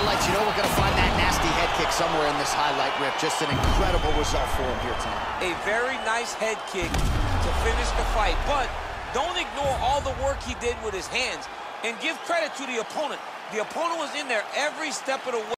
highlights, you know we're going to find that nasty head kick somewhere in this highlight rip. Just an incredible result for him here tonight. A very nice head kick to finish the fight. But don't ignore all the work he did with his hands. And give credit to the opponent. The opponent was in there every step of the way.